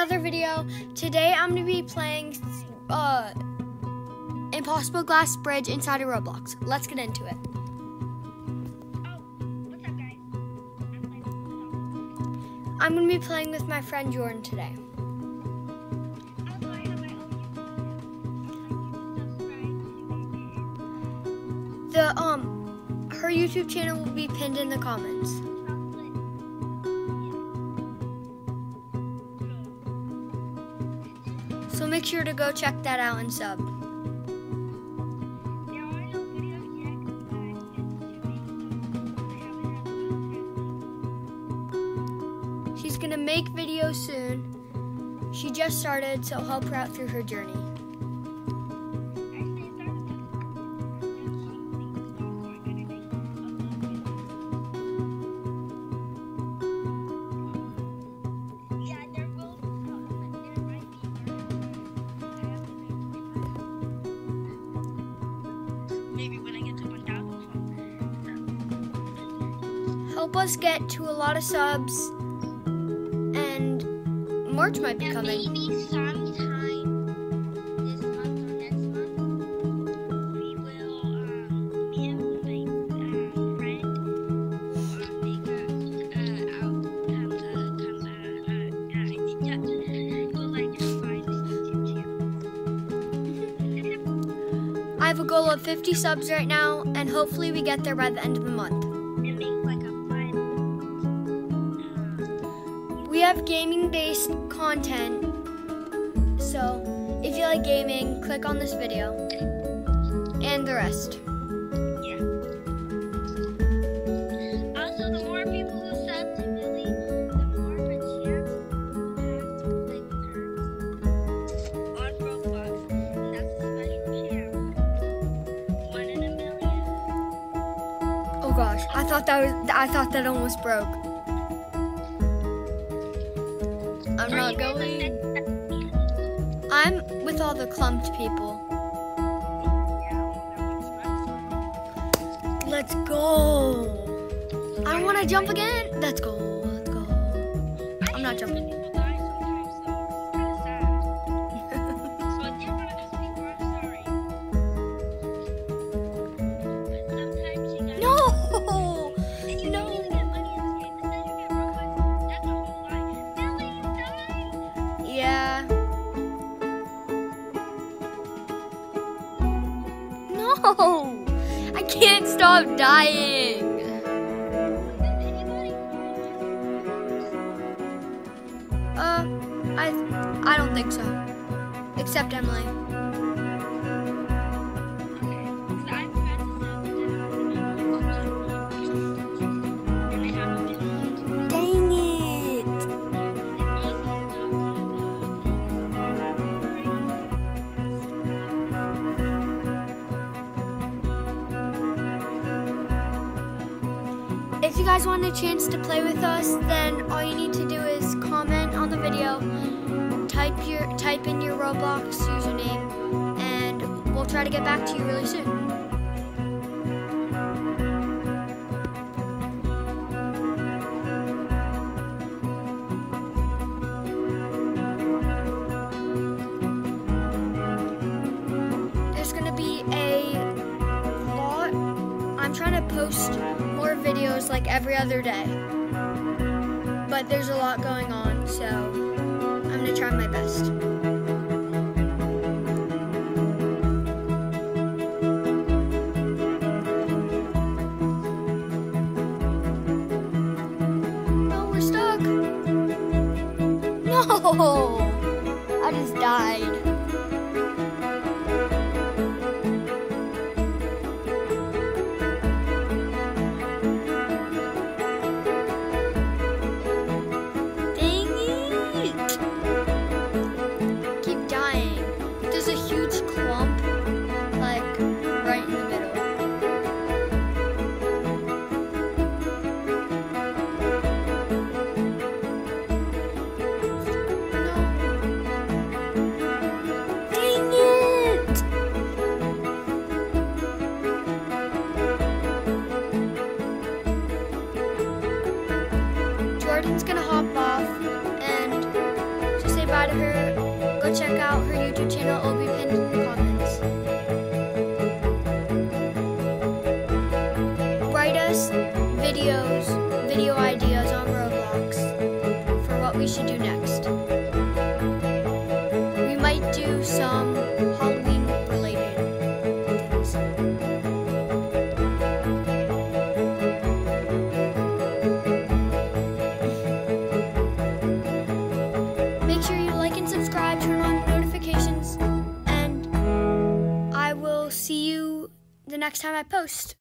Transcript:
another video. Today I'm to be playing uh, Impossible Glass Bridge inside of Roblox. Let's get into it. I'm to be playing with my friend Jordan today. The um her YouTube channel will be pinned in the comments. So make sure to go check that out and sub. She's gonna make videos soon. She just started, so help her out through her journey. Help us get to a lot of subs, and March might be coming. Maybe sometime this month or next month, we will, um, me and my um, friend, um, make a, uh, out, have to come, uh, uh, uh, yeah, like find this I have a goal of 50 subs right now, and hopefully we get there by the end of the month. We have gaming-based content, so if you like gaming, click on this video, and the rest. Yeah. Also, the more people who sub to Millie, the more of a chance you have to play with her on Roblox. And that's a special chance. One in a million. Oh gosh, I thought that was I thought that almost broke. I'm not going. I'm with all the clumped people. Let's go. I don't want to jump again. Let's go. Let's go. I'm not jumping. No. I can't stop dying. Uh, I I don't think so. Except Emily. If you guys want a chance to play with us, then all you need to do is comment on the video, type your type in your Roblox username, and we'll try to get back to you really soon. I'm trying to post more videos like every other day. But there's a lot going on, so I'm gonna try my best. No! I just died. Jordan's gonna hop off and just say bye to her. Go check out her YouTube channel. It'll be pinned in the comments. Write us videos, video ideas on Roblox for what we should do next. We might do some next time I post.